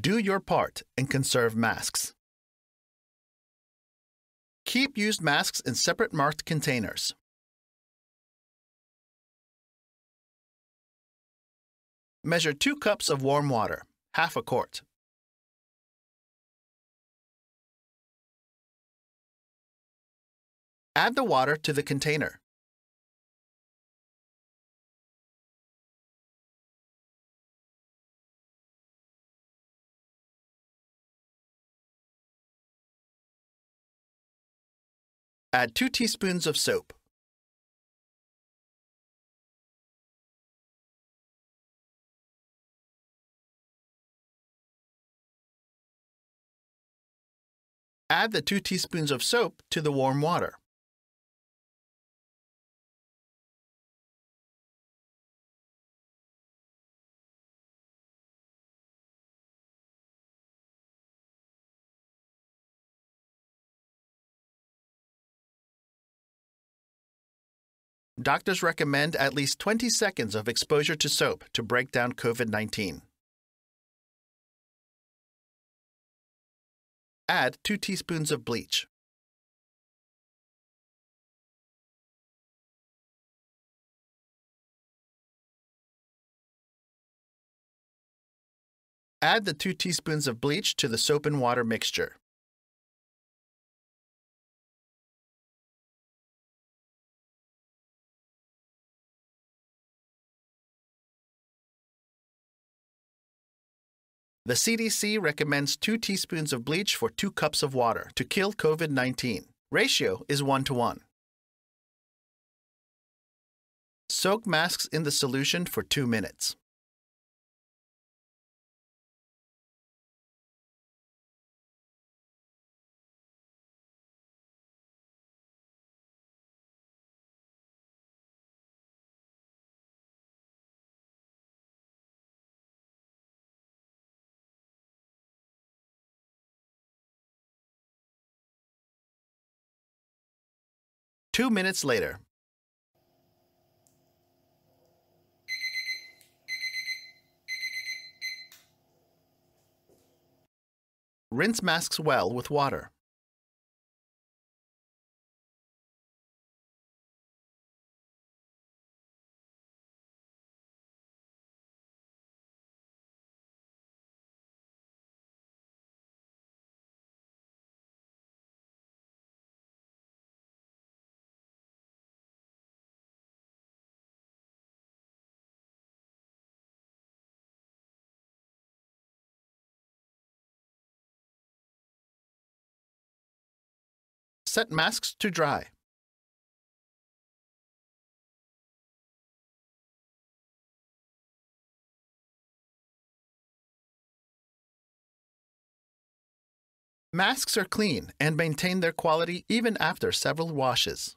Do your part and conserve masks. Keep used masks in separate marked containers. Measure 2 cups of warm water, half a quart. Add the water to the container. Add 2 teaspoons of soap. Add the 2 teaspoons of soap to the warm water. Doctors recommend at least 20 seconds of exposure to soap to break down COVID 19. Add 2 teaspoons of bleach. Add the 2 teaspoons of bleach to the soap and water mixture. The CDC recommends 2 teaspoons of bleach for 2 cups of water to kill COVID 19. Ratio is 1 to 1. Soak masks in the solution for 2 minutes. Two minutes later. Rinse masks well with water. Set masks to dry. Masks are clean and maintain their quality even after several washes.